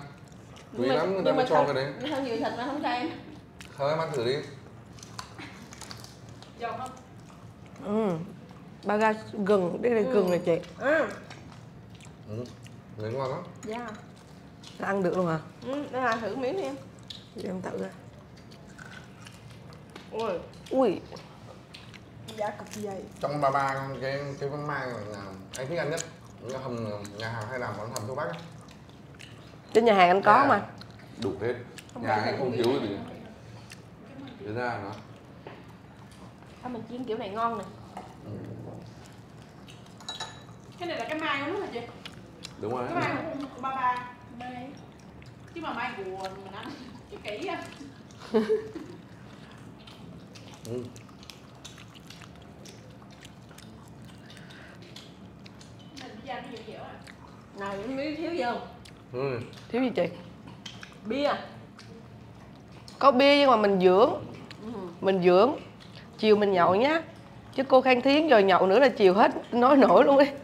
Quý lắm người ta
nhưng
mới
mà
cho
không-
cái đấy.
nhưng nhiều thịt mà không cho em.
Thôi em ăn thử đi.
Giòn không?
Ừ. ba ga gừng đây là gừng này chị.
Ừ.
Ừ. Đấy ngon lắm.
Dạ.
Ăn được luôn hả?
Ừ đây là thử miếng đi em.
Để em thử ra.
Ui.
Ui
giá cực dày
trong ba ba cái cái văn mai là anh thích ăn nhất nhà hầm nhà hàng hay làm món hầm thuốc bắc ấy.
trên nhà hàng anh có
Nhà
mà.
đủ hết.
Không
nhà
là
không thiếu
gì.
thế ra nó
à, mình chiên kiểu này ngon nè.
Cái này là cái mai đúng không chị?
Đúng rồi.
Cái mai của ba ba mai chứ mà mai của mình ăn cái kỹ á giờ nó dẻo à
này miếng thiếu gì không?
Ừ.
thiếu gì chị?
Bia.
Có bia nhưng mà mình dưỡng.
Ừ.
mình dưỡng. Chiều mình nhậu nhá. Chứ cô khang thiến giờ nhậu nữa là chiều hết nói nổi luôn
cái à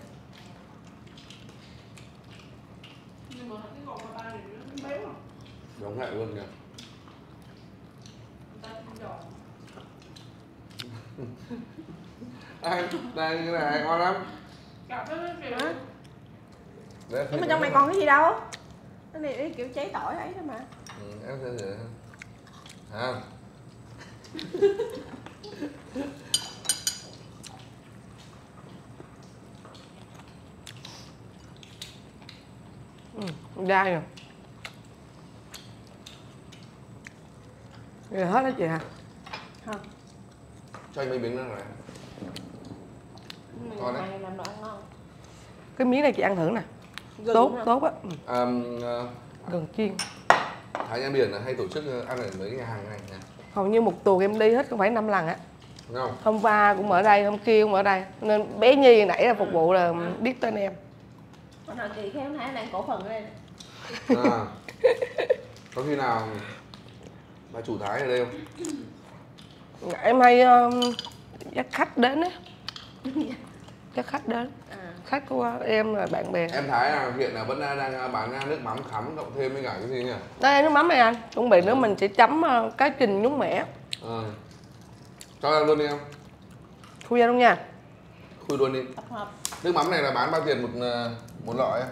giống lại luôn
giòn.
Đây đây cái này ngon lắm
Hả? Nhưng mà trong này còn cái gì đâu cái này cái kiểu cháy tỏi ấy thôi mà
ừ, em sẽ rửa à
dai rồi Rồi hết đó chị hả?
Không.
cho anh mấy miếng nữa này Ngon đấy.
Làm đồ ăn ngon.
Cái miếng này chị ăn thử nè.
Gừng
tốt,
hả?
tốt á. Ừ,
à, à,
Gừng chiên.
Thái Nha Biển là hay tổ chức ăn ở mấy nhà hàng này nè
Hầu như một tuần em đi hết không phải năm lần á.
đúng không
Hôm qua cũng ở đây, hôm kia cũng ở đây. Nên bé Nhi nãy là phục vụ là biết tên em.
Bữa nào kỳ khéo Thái đang cổ phần ở đây.
à, có khi nào bà chủ Thái ở đây không
Em hay um, dắt khách đến á. Dắt khách đến.
À.
Khách của em là bạn bè.
em Thái là hiện là vẫn đang bán nước mắm khắm cộng thêm với cả cái gì nhỉ
Đây nước mắm này anh. Chuẩn bị nữa mình sẽ chấm uh, cá trình nhúng mẻ.
à. cho em luôn đi em
Khui ra luôn nha.
khui luôn đi nước mắm này là bán bao tiền một ờ, một lọ em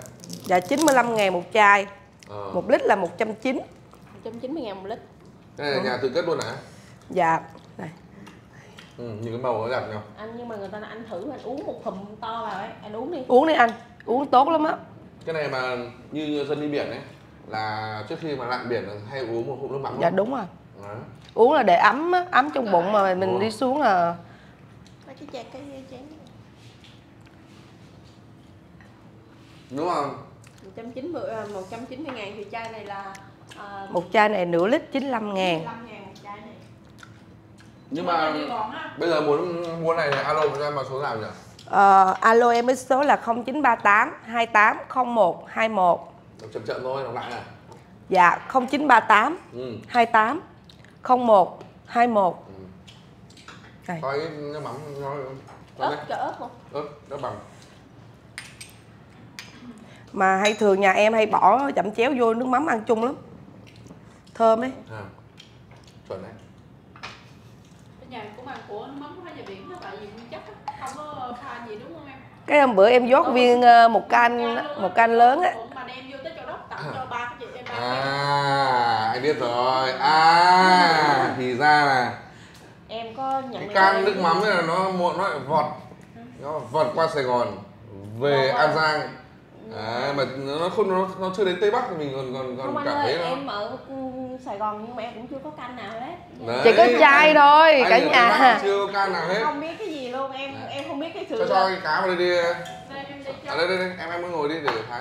Dạ 95 ngàn một chai.
ờ.
Một lít là 190.
190 ngàn một lít.
cái này là nhà tự cất luôn hả
Dạ.
Ừ, nhìn cái màu nó đẹp nhau
Anh nhưng mà người ta nói anh thử anh uống một thùng to vào ấy, anh uống đi.
Uống đi anh. Uống tốt lắm á.
cái này mà như dân đi biển ấy là trước khi mà lặn biển là hay uống một hộp nước mắm
Dạ đúng rồi.
Đó.
Uống là để ấm á, ấm trong bụng mà mình
Ủa.
đi xuống là
cái chén cái chén
đúng không
190 à, 190 ngàn thì chai này là à,
một chai này nửa lít 95 ngàn
15 ngàn.
Nhưng mà
á
bây giờ muốn mua này thì alo cho em vào số nào nhỉ
ờ, Alo em với số là 0938 28 01 21
Đọc chậm chậm thôi đọc lại này
Dạ 0938
ừ.
28 01 21
ừ.
Đây.
coi cái nước mắm nó
Ớt cho ớt không?
ớt nó bằng
Mà hay thường nhà em hay bỏ chẩm chéo vô nước mắm ăn chung lắm Thơm ấy
à. chuẩn đấy
nhà của ăn của mắm hóa nhà biển đó tại vì nguyên chất á không có pha gì đúng không em?
Cái hôm bữa em rót viên ờ, một can một can lớn á.
Mà đem vô tới chỗ đó tặng cho ba cái chị em ba
à anh biết rồi. À thì ra là
Em có nhận
cái can nước mắm này là nó muộn nó lại vọt nó vọt qua Sài Gòn về An. Giang Đấy, mà nó không nó, nó chưa đến Tây Bắc thì mình còn còn
Không
còn
anh
cảm
ơi,
thấy nó
em ở Sài Gòn nhưng mà em cũng chưa có canh nào hết.
Đấy,
Chỉ có chai thôi cả nhà.
Chưa có can nào hết.
Không biết cái gì luôn, em em không biết cái sự
cho cho cái cá vào đây đi.
Đây em đi cho
à, đây đây đây em em cứ ngồi đi để thái.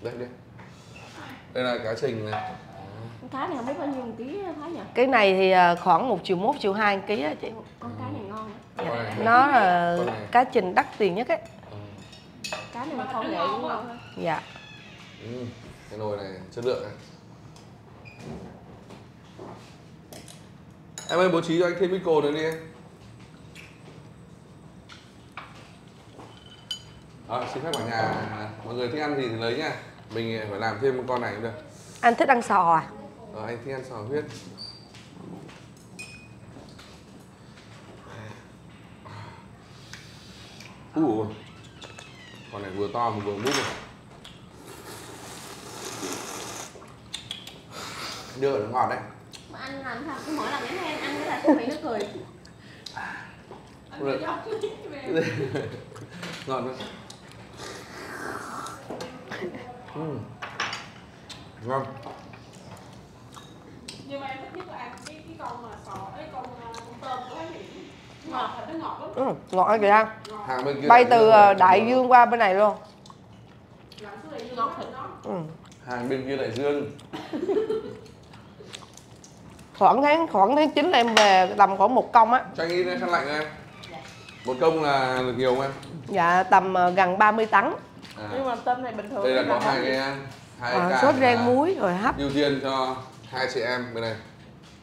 Đây đây đây là cá trình này.
Cá này không biết bao nhiêu một ký Thái nhỉ?
Cái này thì ờ, khoảng 1 triệu 1 triệu 2 ký á chị.
Con cá này ngon.
này.
Nó là cá trình đắt tiền nhất ấy
Ừ.
Cá này mà không nghệ ngon. á.
Dạ
Ừ, cái nồi này chất lượng này em ơi bố trí cho anh thêm ít cồn nữa đi em Đó, xin phép cả nhà mọi người thích ăn gì thì lấy nha mình phải làm thêm một con này cũng được
Anh thích ăn sò à?
Ờ, anh thích ăn sò huyết Ủa Con này vừa to mà vừa mút rồi. Đưa nó ngọt đấy.
Mà anh làm sao? Cứ mỗi lần em thấy anh ăn cái là cái miệng nó cười.
anh đi cho về.
Ngọt đấy Ừm. Ngon.
Nhưng mà em thích nhất là ăn cái cái con mà sò cái con à, con tôm của anh ngọt thịt nó ngọt lắm.
Ừ, ngọt á kìa ăn
Hàng bên kia
Bay từ ờ. Đại Dương qua bên này luôn ừ.
Hàng bên kia lại dương
Khoảng tháng khoảng tháng 9 là em về tầm khoảng một công á
Cho anh nghĩ khăn lạnh em Một công là được nhiều không em?
Dạ tầm ờ, gần 30 tấn
À.
Nhưng mà tôm này bình thường.
Đây là có hai cái hai cái
Sốt rang muối rồi hấp
ưu tiên cho hai chị em bên này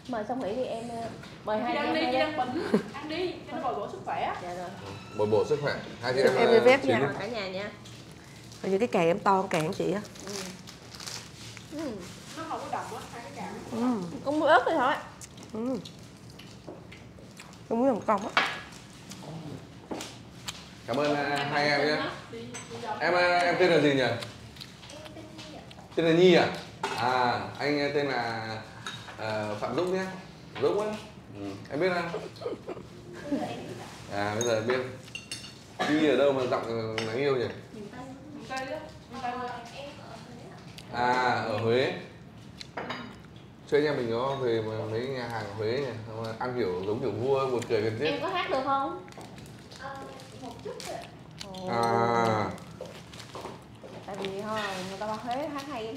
Mời xong nghỉ thì em ờ, mời hai
đi
chị
ăn
em
đi đi ăn đi cho nó bồi bổ sức khỏe
Dạ rồi.
Bồi bổ sức khỏe hai chị em
em vẻ
chín
nha.
cả nhà nha.
Rồi như cái kèo em to kèo chị á
Ừ.
nó không có độc á hai cái cảm
ừ.
Con muối ớt thôi thôi.
ừ. Cái muối hồng công á
cảm ơn à, hai em nhé em à, em tên là gì nhỉ tên là nhi à à anh tên là à, phạm dũng nhé dũng á ừ. em biết không à bây giờ biết nhi ở đâu mà giọng đáng yêu nhỉ?
Miền tây đó miền tây đó
à ở huế. Chứ anh em mình có về mấy nhà hàng ở Huế nhỉ? Rồi ăn kiểu giống kiểu vua buồn cười gần chết.
Em có hát được không?
À.
Tại vì thôi người ta qua huế hát hay lắm.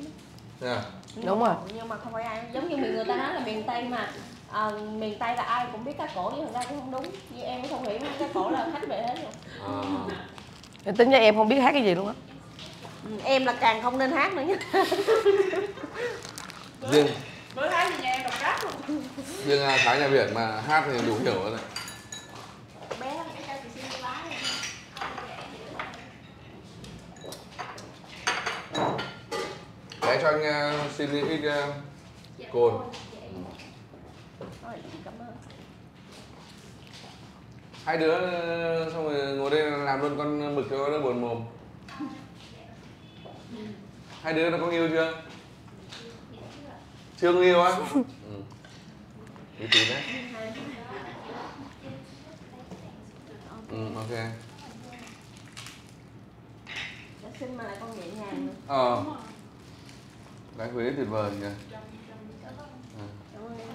Thế à?
Đúng rồi.
nhưng mà không phải ai giống như miền người ta nói là miền tây mà à, miền tây là ai cũng biết cá cổ nhưng thật ra cũng không đúng. Như em với thông hiểu cá cổ là khách về hết rồi.
À.
tính ra em không biết hát cái gì luôn á.
Ừ, em là càng không nên hát nữa nha.
Riêng
bữa tháng thì nhà em đọc rap luôn.
Riêng à, Thái nhà biển mà hát thì đủ hiểu rồi đấy.
Cái cho
cho anh à, xin ít à, cồn
Chị cảm ơn
Hai đứa xong rồi ngồi đây làm luôn con mực cho nó buồn mồm Hai đứa nó có yêu chưa? Chưa có yêu á? Ừ. Uy tín đấy Ừ, ok
Đã xin mà lại con nhẹ nhàng nữa
Ờ Gái Huế tuyệt vời nhỉ À.
cảm ơn em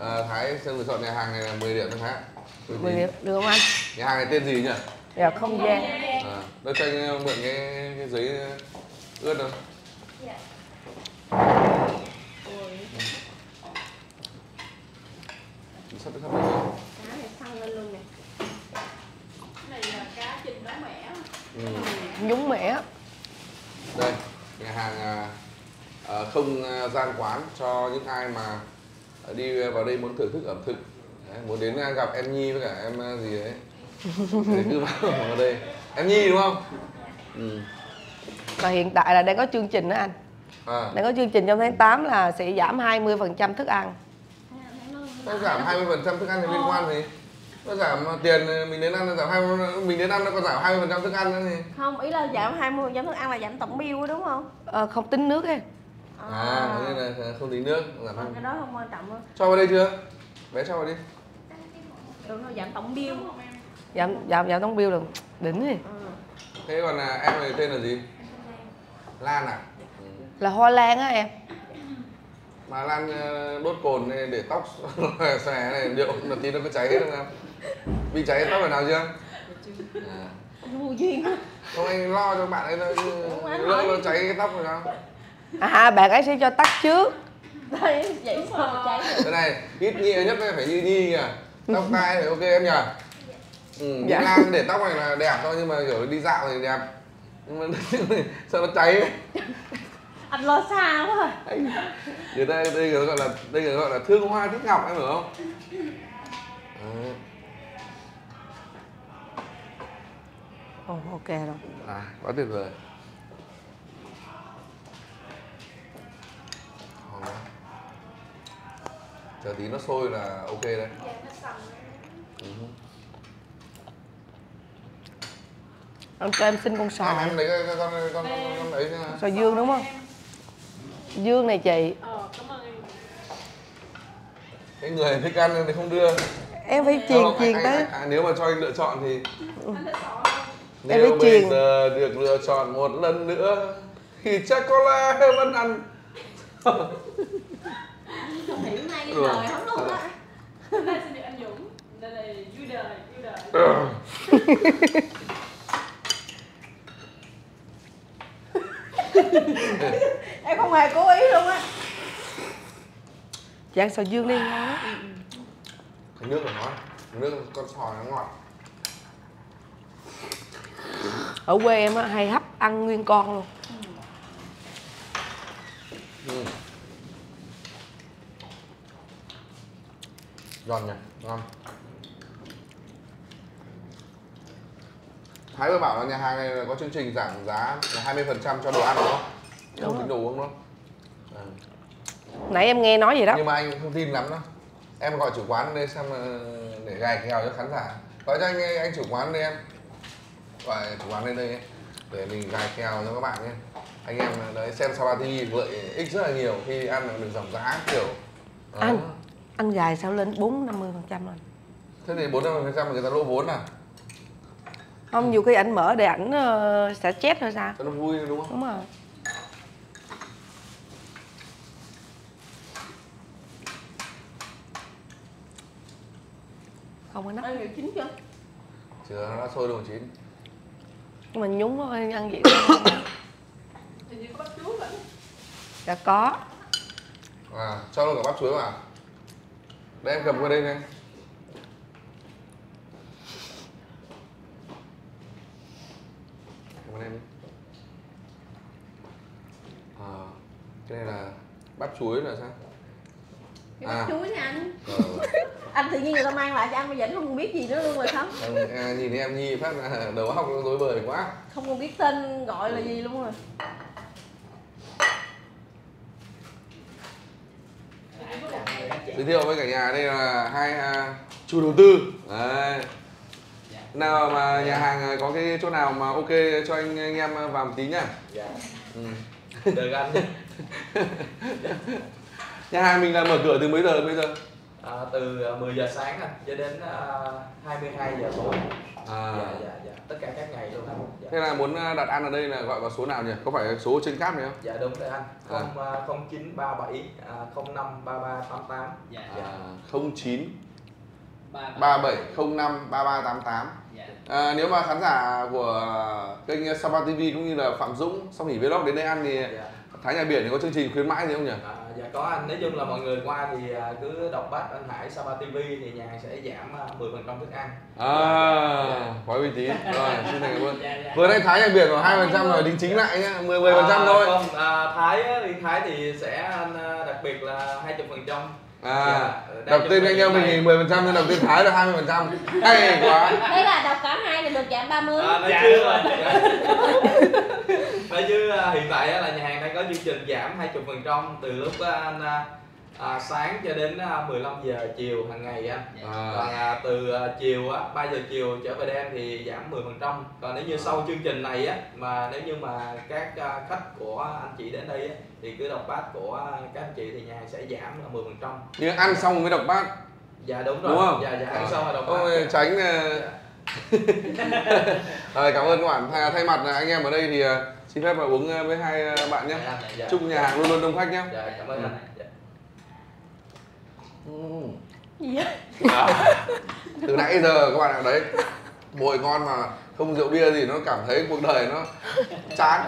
À, Thái xem lựa chọn nhà hàng này là 10 điểm cho Thái ạ. Uy tín.
Mười điểm được không anh
Nhà hàng này tên gì nhỉ?
dạ không gian
À, đây cho anh mượn cái, cái giấy ướt đâu Sắp sắp đến rồi.
cá này xăng lên luôn nè
cái này là cá trình nấu mẻ
Ừ.
nhúng mẻ
Đây, nhà hàng à, à, không à, gian quán cho những ai mà đi vào đây muốn thưởng thức ẩm thực. Đấy, muốn đến à, gặp em Nhi với cả em à, gì đấy. Thì cứ vào vào đây. Em Nhi đúng không? Ừ.
và hiện tại là đang có chương trình đó anh.
À,
đang có chương trình trong tháng 8 là sẽ giảm 20% thức ăn.
Nó giảm 20% thức ăn thì liên quan gì? Nó giảm tiền mình đến ăn nó giảm 20 mình đến ăn nó còn giảm 20% thức ăn nữa thì.
Không ý là giảm 20 giảm thức ăn là giảm tổng bill đúng không?
Ờ, không tính nước ấy
à. Nên là không tính nước giảm
Còn cái đó không quan trọng đâu
cho vào đây chưa? Bé cho vào đi.
Đừng nó giảm tổng bill.
Giảm giảm giảm tổng bill được đỉnh gì
ừ.
thế còn là em này tên là gì? Lan à? Ừ.
là hoa lan á em.
Mà Lan ờ, đốt cồn này để tóc xòe này liệu một tí nó có cháy hết không? Em bị cháy tóc lần nào chưa? À.
vô duyên
không anh lo cho bạn ấy nó lỡ nó cháy cái tóc rồi sao
à bạn ấy sẽ cho tắt trước.
Đây vậy sao cháy
cái này ít nhẹ nhất phải như nhi nhỉ. Tóc tai thì ok em nhỉ. Ừ,
Dạ.
Lan để tóc này là đẹp thôi nhưng mà kiểu đi dạo thì đẹp. Nhưng mà sao nó cháy ấy?
anh lo xa quá. Rồi
người ta đây người ta gọi là đây người ta gọi là thương hoa thích ngọc em hiểu không? Đấy.
Ồ, ok rồi.
À quá tuyệt vời Chờ tí nó sôi là ok đấy. Ừ.
anh cho em xin con sò
em lấy cái, con con con, con ấy nha.
sò dương đúng không? Dương này chị.
Ờ cảm ơn em.
Cái người thích ăn thì không đưa.
Em phải truyền
Không,
truyền
anh-
tới.
anh- anh- nếu mà cho anh lựa chọn thì
sọ không
Em
nếu
phải
bây
truyền.
giờ được lựa chọn một lần nữa thì chắc có lẽ vẫn ăn
không hiểu ngay cái
Ừ.
lời không luôn á.
Đây xin được anh Dũng. Đây là vui đời vui đời.
Em không hề cố ý luôn á.
Chị ăn sò dương đi ngon á
cái nước của nó nước con sò nó ngọt
ở quê em á hay hấp ăn nguyên con luôn
ừ. giòn nhỉ ngon Thái vừa bảo là nhà hàng này là có chương trình giảm giá là 20% cho đồ ăn đúng không? Không tính đồ uống đâu. À.
nãy em nghe nói gì đó
Nhưng mà anh không tin lắm đâu. Em gọi chủ quán lên xem ờ, để gài kèo cho khán giả. Gọi cho anh anh chủ quán đây em. Gọi chủ quán lên đây ấy, để mình gài kèo cho các bạn nhé. Anh em đấy xem Sapa TV lợi ích rất là nhiều khi ăn là được giảm giá kiểu. Đó.
Anh. ăn dài sao lên bốn năm mươi phần trăm rồi
Thế thì 400% người ta lỗ vốn à?
không nhiều khi ảnh mở để ảnh ờ, sẽ chết thôi sao
cho nó vui đúng không
đúng rồi không có nắp
Ăn được chín chưa?
chưa nó sôi đồ chín
nhưng mà nhúng nó hơi ăn vậy
Hình như có bắp chuối vậy
dạ có.
À cho luôn cả bắp chuối vào. Đây em cầm qua đây này cảm ơn em à, cái này là bắp chuối là sao?
Cái bắp chuối nha anh.
Ờ,
Anh tự nhiên người ta mang lại cho anh bây giờ anh không biết gì nữa luôn rồi không?
em, à, nhìn thấy em nhi phát đầu óc nó rối bời quá.
Không còn biết tên gọi là gì luôn rồi
giới thiệu với cả nhà đây là hai à, chủ đầu tư. Đấy. Nào mà nhà hàng có cái chỗ nào mà ok cho anh anh em vào một tí nhá.
Dạ.
Ừ.
được anh.
Nhà hàng mình là mở cửa từ mấy giờ đến mấy giờ
à, từ à, 10 giờ sáng anh cho đến à, 22 giờ tối
à
dạ dạ dạ tất cả các ngày luôn anh dạ.
thế là muốn đặt ăn ở đây là gọi vào số nào nhỉ có phải số trên cáp này không
dạ đúng rồi anh
À.
không à, 0937 à, 053388
Dạ.
à, 09
Ba ba.
3705 3388
Dạ.
à, nếu mà khán giả của kênh Sapa TV cũng như là Phạm Dũng xong nghỉ vlog đến đây ăn thì
dạ.
Thái Nhà Biển thì có chương trình khuyến mãi gì không nhỉ?
À, dạ có anh nói chung là mọi người qua thì à, cứ đọc bát anh Hải Sapa TV thì nhà hàng sẽ giảm à, 10 phần trăm thức ăn
À, quá uy tín. Rồi, xin cảm ơn.
Dạ, dạ.
Vừa nãy Thái Nhà Biển có 2% rồi đính chính lại nhá, 10 10%
à,
thôi.
Không, à, Thái riêng Thái thì sẽ anh à, đặc biệt là 20 phần trăm
À,
Dạ,
đọc tên anh em mình thì 10% nhưng đọc tên Thái là 20%. Hay quá.
Thế là đọc cả hai thì được giảm 30
À, nói
Dạ,
chứ
đúng rồi.
nói chứ à, hiện tại là nhà hàng đang có chương trình giảm 20 phần trăm từ lúc à, anh à, à, sáng cho đến à, 15 giờ chiều hàng ngày anh
À,
còn à, từ à, chiều á 3 giờ chiều trở về đêm thì giảm 10 phần trăm. Còn nếu như sau chương trình này á mà nếu như mà các à, khách của anh chị đến đây á thì cứ đọc bát của các anh chị thì nhà hàng sẽ giảm là 10 phần trăm.
Nhưng ăn xong mới đọc bát.
dạ đúng rồi.
Đúng không?
dạ dạ ăn
À.
xong rồi đọc bát.
Ôi, tránh ờ, Rồi, cảm ơn các bạn. Thay, thay mặt anh em ở đây thì ờ, xin phép vào uống ờ, với hai ờ, bạn nhé.
Dạ, dạ.
Chúc nhà hàng luôn luôn đông khách nhé.
dạ cảm ơn
Ừ.
anh dạ.
À, từ nãy giờ các bạn ạ đấy mồi ngon mà không rượu bia gì nó cảm thấy cuộc đời nó chán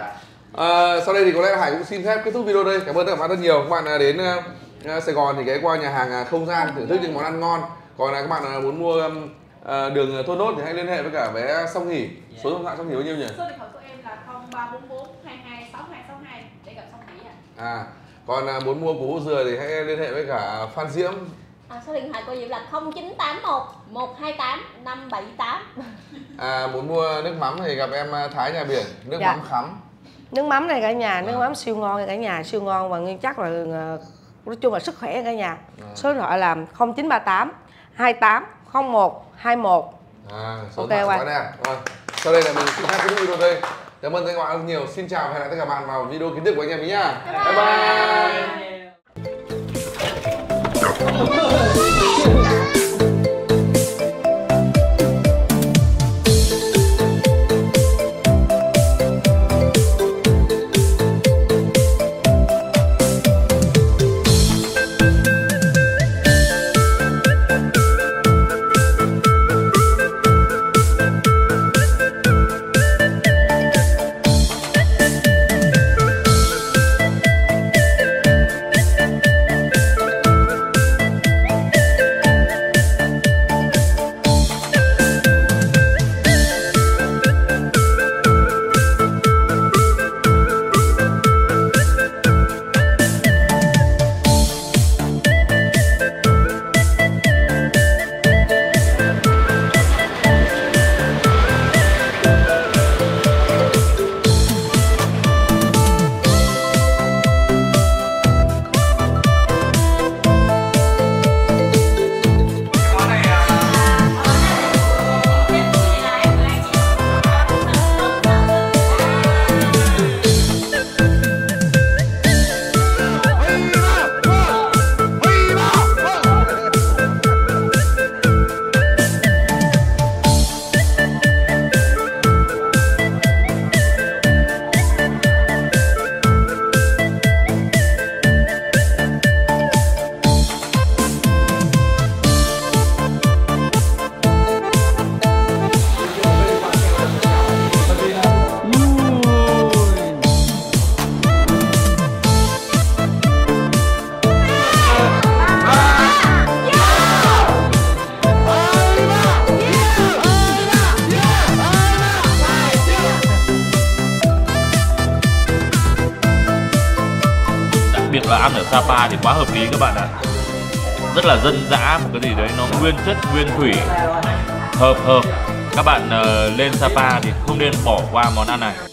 à, sau đây thì có lẽ hải cũng xin phép kết thúc video đây cảm ơn tất cả các bạn rất nhiều các bạn đến à, sài gòn thì ghé qua nhà hàng không gian thưởng thức những món ăn ngon còn là các bạn muốn mua um, à, đường thốt nốt thì hãy liên hệ với cả bé song nghỉ số điện thoại song nghỉ bao nhiêu nhỉ?
Số điện thoại của em là 0344 22 6262 để gặp Song Mỹ ạ.
À còn à, muốn mua củ hút dừa thì hãy liên hệ với cả phan diễm.
À, Số điện thoại của Diệu là 0981 128 578
à, muốn mua nước mắm thì gặp em à, thái nhà biển. Nước
Dạ.
mắm khắm.
Nước mắm này cả nhà nước
À.
mắm siêu ngon cả nhà siêu ngon và nguyên chắc là ờ, nói chung là sức khỏe cả nhà.
À.
số điện thoại là 0938 28 01 21
À, số
Ok,
điện thoại
Quang.
quá đẹp. Rồi, sau đây là mình xin phép kết thúc video đây. Cảm ơn các bạn rất nhiều. Xin chào và hẹn gặp lại tất cả các bạn vào video kế tiếp của anh em mình nhá. Bye bye.
Dạ.
biệt thì quá hợp lý các bạn ạ. Rất là dân dã một cái gì đấy nó nguyên chất nguyên thủy. Hợp hợp. Các bạn uh, lên Sapa thì không nên bỏ qua món ăn này.